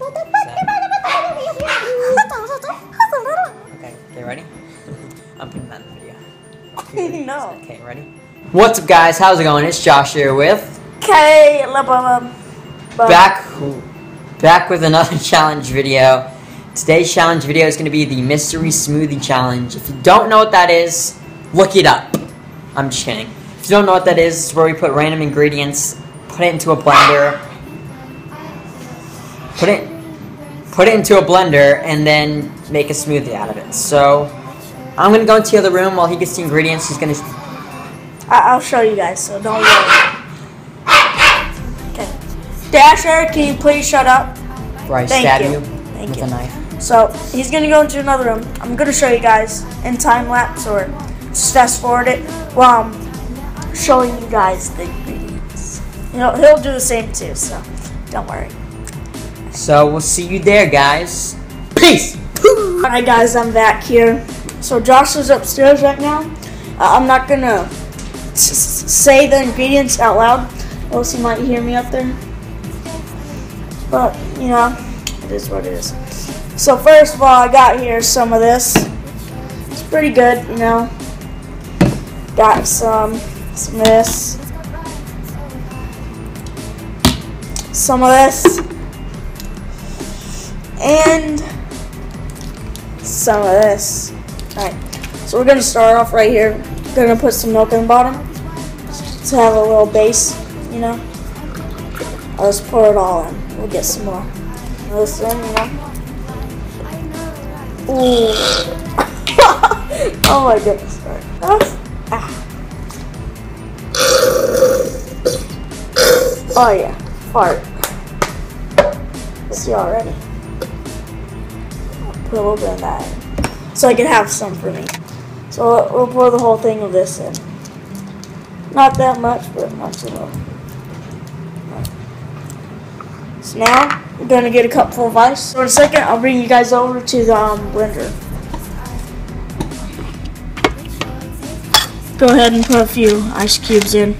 Okay, okay, ready? I'm putting that in the video. no. Okay, ready? What's up, guys? How's it going? It's Josh here with um, back, back with another challenge video. Today's challenge video is going to be the mystery smoothie challenge. If you don't know what that is, look it up. I'm just kidding. If you don't know what that is, it's where we put random ingredients, put it into a blender, put it, put it into a blender, and then make a smoothie out of it. So I'm gonna go into the other room while he gets the ingredients. He's gonna. I- I'll show you guys, so don't worry. Okay. Dasher, can you please shut up? I Thank stab you. you, Thank with you. a knife. So he's gonna go into another room. I'm gonna show you guys in time lapse or just fast forward it while I'm showing you guys the ingredients. You know, he'll do the same too, so don't worry. So we'll see you there, guys. Peace. Alright guys, I'm back here. So Josh is upstairs right now. Uh, I'm not gonna say the ingredients out loud, else you might hear me up there. But, you know, it is what it is. So first of all, I got here some of this. It's pretty good, you know. Got some, some of this. Some of this. And some of this. Alright, so we're gonna start off right here. Gonna put some milk in the bottom to have a little base, you know. I'll just pour it all in. We'll get some more. This you know. Ooh. oh my goodness. Alright. Ah. Ah. Oh yeah, fart. See already. Put a little bit of that. So I can have some for me. So we'll pour the whole thing of this in. Not that much, but not too much. So now we're gonna get a cup full of ice. So in a second, I'll bring you guys over to the um, blender. Go ahead and put a few ice cubes in.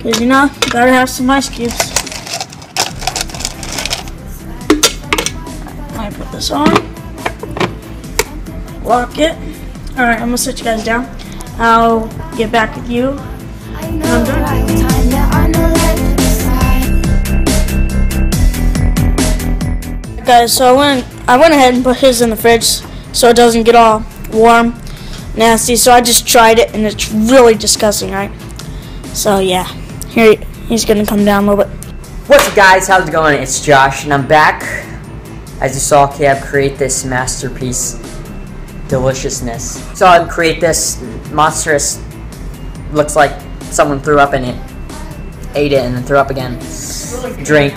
Cause you know, you gotta have some ice cubes. This on. Lock it. Alright, I'm gonna sit you guys down. I'll get back with you. I right I know that. Guys, so I went I went ahead and put his in the fridge so it doesn't get all warm, nasty. So I just tried it and it's really disgusting, right? So yeah. Here he's gonna come down a little bit. What's up, guys? How's it going? It's Josh, and I'm back. As you saw, Cab create this masterpiece deliciousness. Saw him create this monstrous. Looks like someone threw up in it, ate it, and then threw up again. Drink.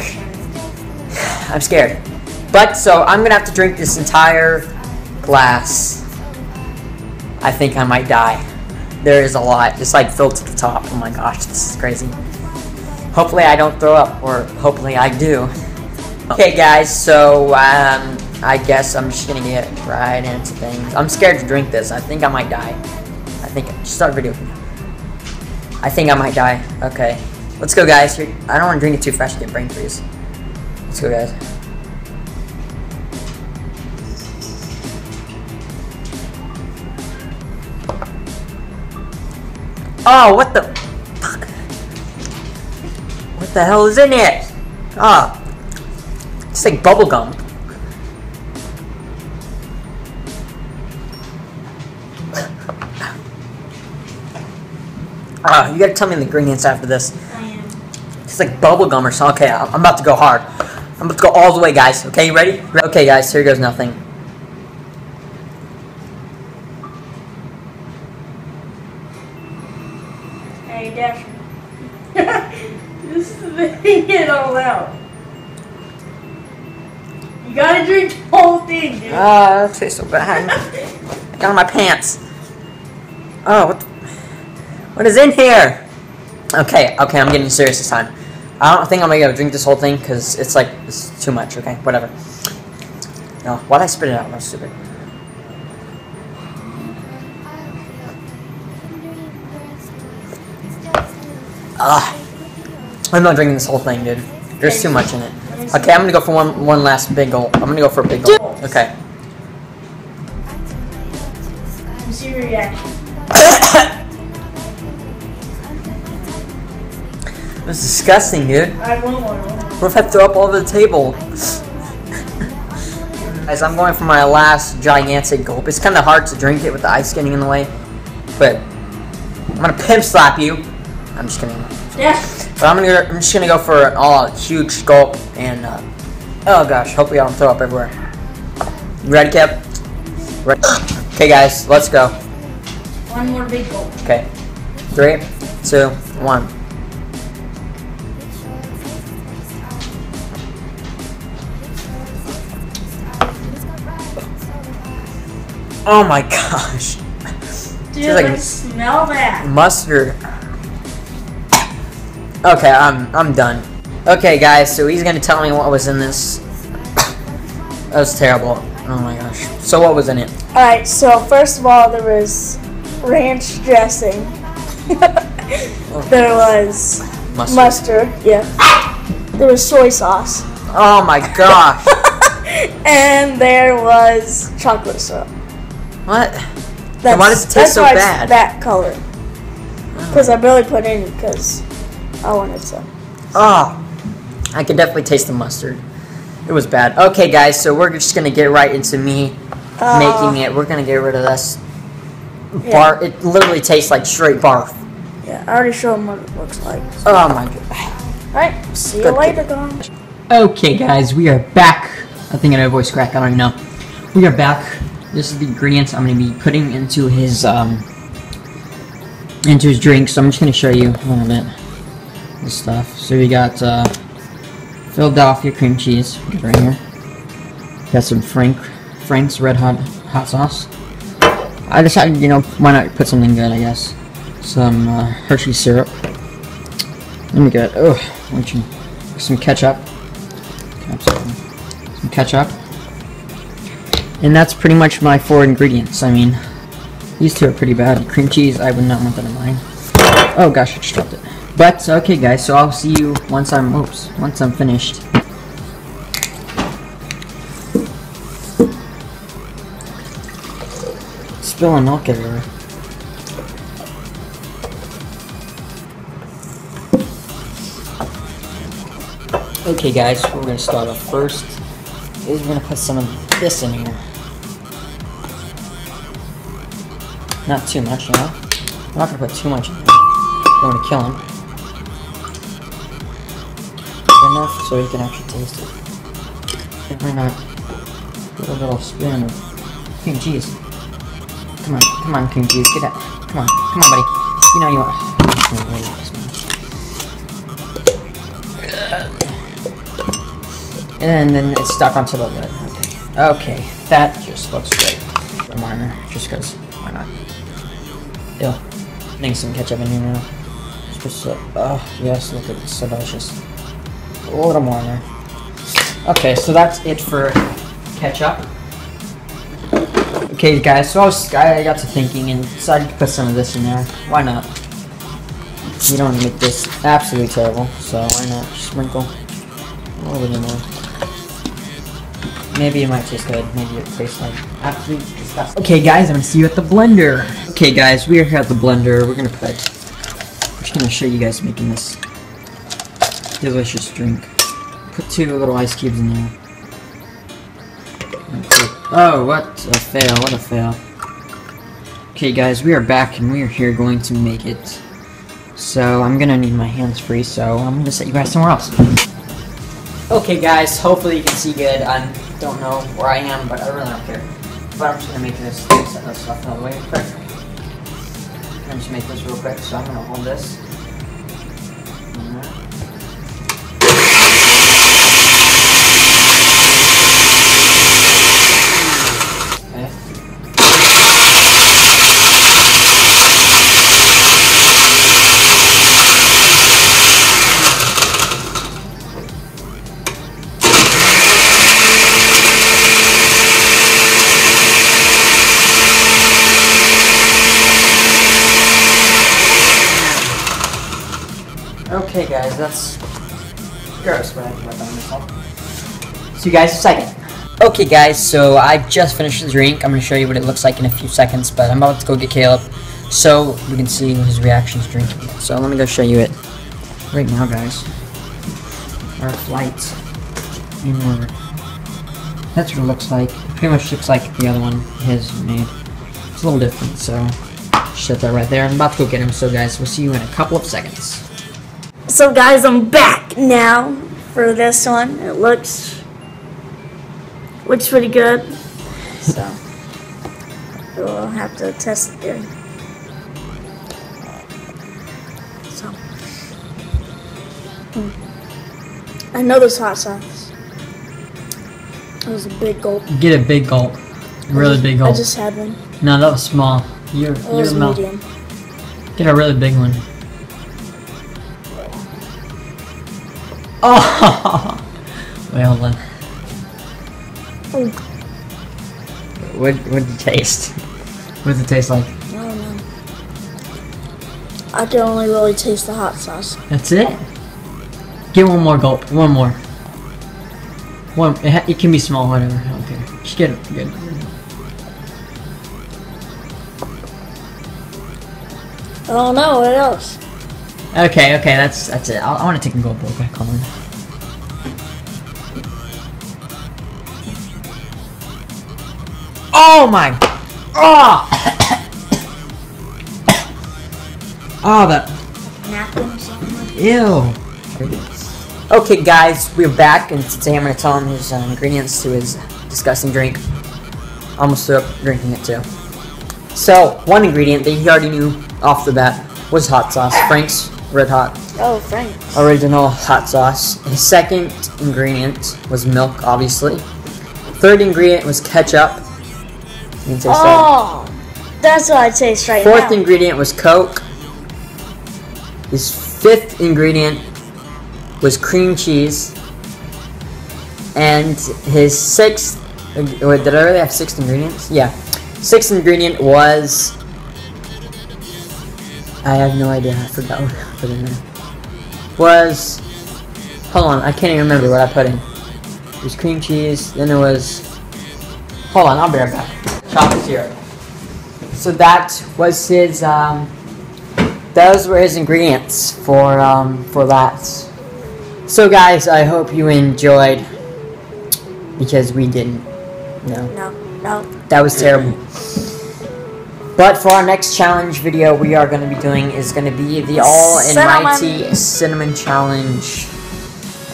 I'm scared. But so I'm gonna have to drink this entire glass. I think I might die. There is a lot, just like filled to the top. Oh my gosh, this is crazy. Hopefully I don't throw up, or hopefully I do. Okay, guys, so um, I guess I'm just gonna get right into things. I'm scared to drink this. I think I might die. I think start video. I think I might die. Okay, let's go, guys. I don't want to drink it too fast. Get brain freeze. Let's go, guys. Oh, what the fuck? What the hell is in it? Ah, it's like bubble gum. Ah, you gotta tell me the ingredients after this. It's like bubble gum or something. Okay, I'm I'm about to go hard. I'm about to go all the way, guys. Okay, you ready? Okay, guys, here goes nothing. Ah, that tastes so bad. I got on my pants. Oh, what? What is in here? Okay, okay, I'm getting serious this time. I don't think I'm gonna able drink this whole thing because it's like it's too much. Okay, whatever. No, why'd I spit it out? That's stupid. Ah, I'm not drinking this whole thing, dude. There's too much in it. Okay, I'm gonna go for one one last big gulp. I'm gonna go for a big gulp. Okay. See your reaction. That's disgusting, dude. I want one. What if I throw up all over the table? Guys, I'm going for my last gigantic gulp. It's kind of hard to drink it with the ice getting in the way, but I'm gonna pimp slap you. I'm just kidding. Yeah. But I'm gonna, I'm just gonna go for an all huge gulp and uh, oh gosh, hopefully I don't throw up everywhere. You ready, Kev? Ready? Okay, guys, let's go. One more big gulp. Okay, three, two, one. Oh my gosh. Dude, like- I smell that. Mustard. Okay, I'm I'm done. Okay, guys, so he's gonna tell me what was in this. That was terrible. Oh my gosh. So what was in it? Alright, so first of all, there was ranch dressing. there was Mustard. mustard, yeah. There was soy sauce. Oh my gosh. and there was chocolate syrup. what? That's, why does it taste that's so why bad? It's that color. Oh. Because I barely put in because I wanted some. Oh, I could definitely taste the mustard. It was bad. Okay, guys, so we're just gonna get right into me Uh, making it. We're gonna get rid of this Yeah. bar. It literally tastes like straight barf. Yeah, I already showed them what it looks like. Oh my god. Alright, see you later, Don. Okay, guys, we are back. I think I have a voice crack. I don't even know. We are back. This is the ingredients I'm going to be putting into his um into his drink. So I'm just going to show you a little bit the stuff. So we got uh, Philadelphia cream cheese right here. Got some Frank Frank's Red Hot hot sauce. I decided, you know, why not put something good? I guess some uh, Hershey syrup. Let me get oh, some ketchup. Some ketchup. And that's pretty much my four ingredients. I mean, these two are pretty bad. Cream cheese, I would not want that in mine. Oh gosh, I just dropped it. But okay, guys. So I'll see you once I'm oops once I'm finished. Spilling milk everywhere. Okay, guys, we're gonna start off first. Is we're gonna put some of this in here. Not too much, you know. We're not gonna put too much in here. We're gonna kill him. Enough so he can actually taste it. And why not put a little spoon of cream cheese? Come on, come on, cream cheese, get out. Come on, come on, buddy. You know you want. And then it's stuck onto the lid. Okay. Okay, that just looks great. A minor, just because. Why not? Ew. Need some ketchup in here now. Just so, oh, yes, look at this. So delicious. A little more. Okay, so that's it for ketchup. Okay, guys, so I, was, I got to thinking and decided to put some of this in there. Why not? You don't want to make this absolutely terrible, so why not sprinkle a little bit there. Maybe it might taste good. Maybe it tastes like absolute disgusting. Okay, guys, I'm gonna see you at the blender. Okay, guys, we are here at the blender. We're gonna put. I'm just gonna show you guys making this delicious drink. Put two little ice cubes in there. Oh, what a fail! What a fail. Okay, guys, we are back and we are here going to make it. So I'm gonna need my hands free. So I'm gonna set you guys somewhere else. Okay guys, hopefully you can see good. I don't know where I am, but I really don't care. But I'm just gonna make this, set this stuff out of the way. I'm just make this real quick, so I'm gonna hold this. Okay, guys, that's gross, but I on myself. See you guys in a second. Okay, guys, so I just finished the drink. I'm gonna show you what it looks like in a few seconds, but I'm about to go get Caleb so we can see his reactions drinking. So let me go show you it right now, guys. Our flight inward. That's what it looks like. It pretty much looks like the other one his made. It's a little different, so shut that right there. I'm about to go get him, so guys, we'll see you in a couple of seconds. So guys, I'm back now for this one. It looks looks pretty good. So we'll have to test it there. So hmm. I know this hot sauce. That was a big gulp. Get a big gulp. Really big gulp. I just had one. No, that was small. Your, It your was medium. Get a really big one. Oh! Wait, hold on. What what did it taste? What does it taste like? I don't know. I can only really taste the hot sauce. That's it. Get one more gulp. One more. One. It, ha- it can be small, whatever. I don't care. Just get it. Good. I don't know what else. Okay, okay, that's that's it. I'll, I want to take a quick. Hold on. Oh my! Oh! oh, that. Ew. Okay, guys, we're back, and today I'm to tell him his uh, ingredients to his disgusting drink. Almost threw up drinking it too. So, one ingredient that he already knew off the bat was hot sauce. Frank's Red Hot Oh, Frank. original hot sauce. His second ingredient was milk, obviously. Third ingredient was ketchup. You can taste that. Oh, that's what I taste right Fourth now. ingredient was Coke. His fifth ingredient was cream cheese. And his sixth. Wait, did I really have six ingredients? Yeah. Sixth ingredient was. I have no idea. I forgot what I put in there. Was. Hold on, I can't even remember what I put in. It was cream cheese, then it was. Hold on, I'll be right back. Chocolate syrup. So that was his. Um, those were his ingredients for um, for that. So guys, I hope you enjoyed because we didn't. No, No, no. that was terrible. But for our next challenge video, we are going to be doing is going to be the All and Cinnamon. Mighty Cinnamon Challenge.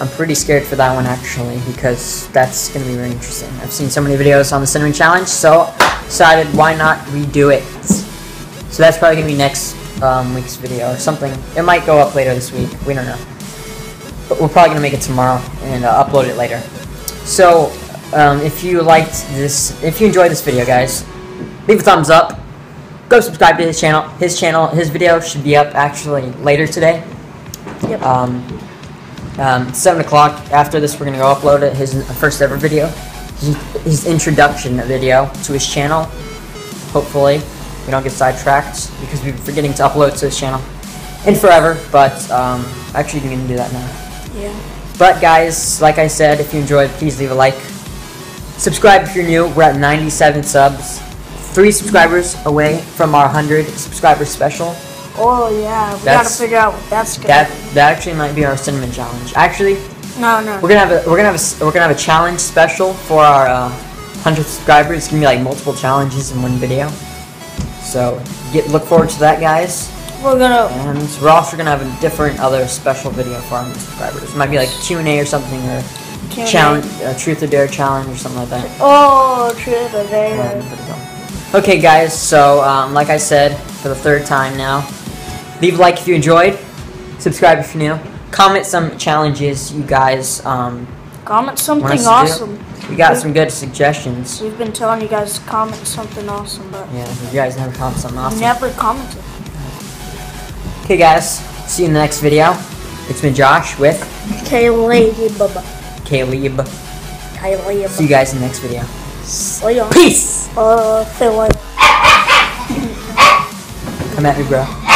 I'm pretty scared for that one actually because that's going to be very interesting. I've seen so many videos on the Cinnamon Challenge, so decided why not redo it. So that's probably going to be next um, week's video or something. It might go up later this week. We don't know. But we're probably going to make it tomorrow and uh, upload it later. So um, if you liked this, if you enjoyed this video, guys, leave a thumbs up. Go subscribe to his channel. His channel, his video should be up actually later today. Yep. Um, um, seven o'clock after this, we're gonna go upload it, his first ever video, his, his introduction video to his channel. Hopefully, we don't get sidetracked because we've been forgetting to upload to his channel in forever. But um, actually, you can do that now. Yeah. But guys, like I said, if you enjoyed, please leave a like. Subscribe if you're new. We're at 97 subs. Three subscribers away from our 100 subscriber special. Oh yeah. We That's- gotta figure out what that's gonna. That that actually might be our cinnamon challenge. Actually. No, no. we're gonna have a we're gonna have a, we're gonna have a challenge special for our uh, 100 subscribers. It's gonna be like multiple challenges in one video. So get look forward to that, guys. We're gonna. And we're also gonna have a different other special video for our 100 subscribers. It might be like Q and A or something or challenge, uh, truth or dare challenge or something like that. Oh, truth or dare. Okay, guys. So, um, like I said, for the third time now, leave a like if you enjoyed. Subscribe if you're new. Comment some challenges you guys. Um, Comment something awesome. we got some good suggestions. We've been telling you guys to comment something awesome, but Yeah, you guys never comment something awesome. never commented. Okay, guys. See you in the next video. It's been Josh with Caleb. Caleb. Caleb. See you guys in the next video. Peace. Uh, Philip. Come at me, bro.